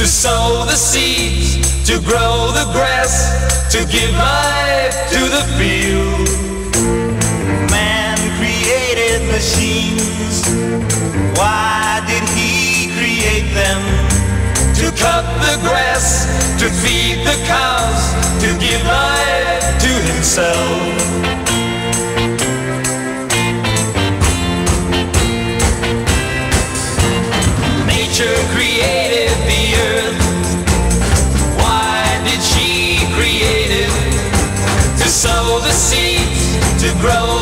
to sow the seeds, to grow the grass, to give life to the field. Man created machines. Why did he create them? To cut the grass, to feed the cows, to give life to himself. to grow.